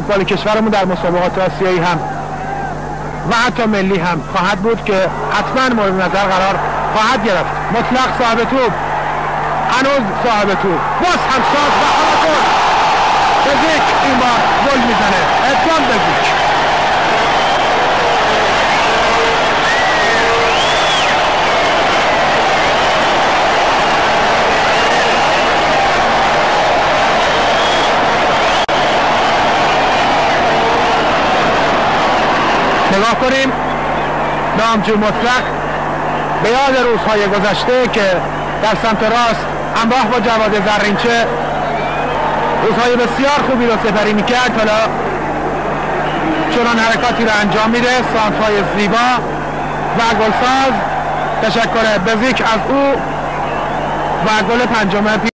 فوتبال کشورمون در مسابقات آسیایی هم و حتی ملی هم خواهد بود که حتما مورد نظر قرار خواهد گرفت. مطلق صاحب توپ هنوز صاحب توپ. باز هم شاد و نگاه کنیم. نامجو مطلق. به یاد روزهای گذشته که در سمت راست همراه با جواد زرینچه روزهای بسیار خوبی رو سپری می‌کرد. حالا چنان حرکاتی رو انجام میده. سانتهای زیبا و گلساز. تشکر بزیک از او و گل پنجم